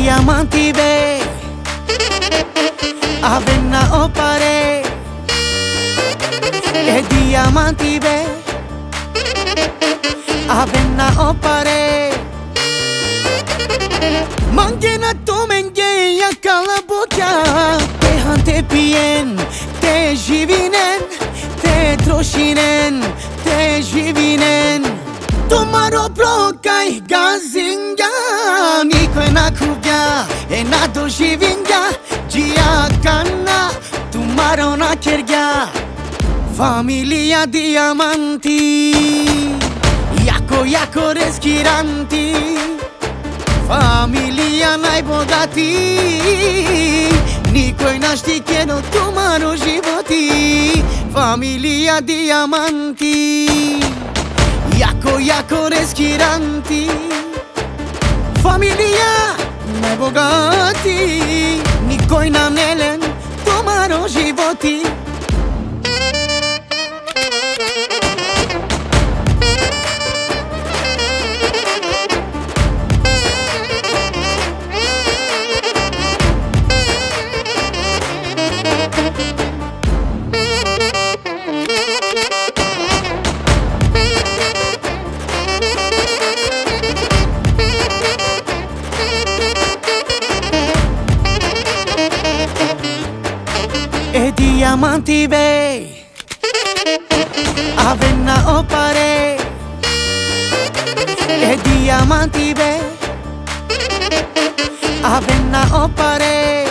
Diamanti diamantibe. Avena opare E diamantibe Avena opare Mangena tomenye ya kalabuka Te hante pien Te jivinen Te troșinen Te jivinen. Tomar o bloca y gazinga Nico en acru Ado jivinga Dia kanna Tomaro na kerga Familia diamanti Jako, jako reskiranti Familia најбогати Никој наштикено тумаро животи. Familia диаманти Јако, јако рескиранти. Familia најбогати Никој нам нелен тумаро животи. diamanti bei Avenna opare E diamanti bei Avenna opare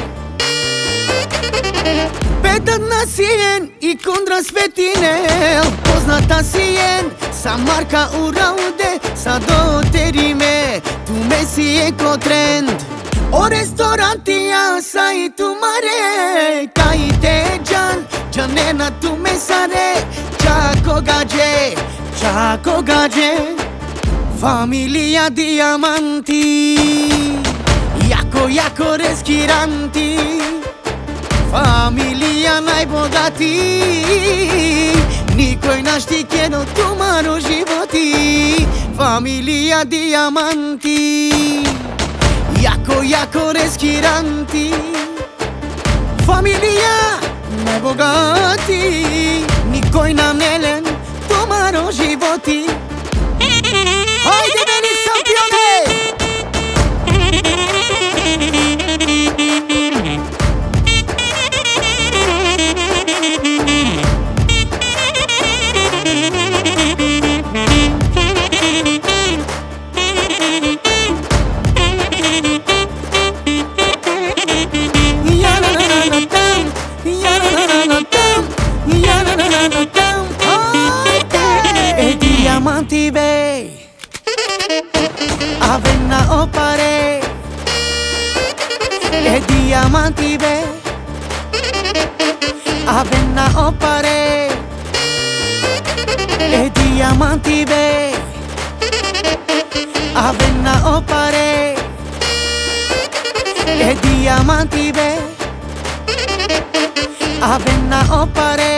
Petat na sien i kundra svetinel Poznata sien sa marka u raude Sa do terime. Tu mesi eko trend O restoranti ja sa i tu marek na tu me sare Čako gađe, čako gaje Familia diamanti Jako, jako reskiranti Familia најбогати Никој наштикено тумаро животи. Familia diamanti jako jako reskiranti Familia најбогати Никој нам нелен помаро животи. Хајде শান্তি বে। আবে না ও পারে। এ দিয়া মান্তি বে। আবে না ও পারে। এ দিয়া মান্তি বে। আবে না ও পারে। এ দিয়া মান্তি বে। আবে না ও পারে।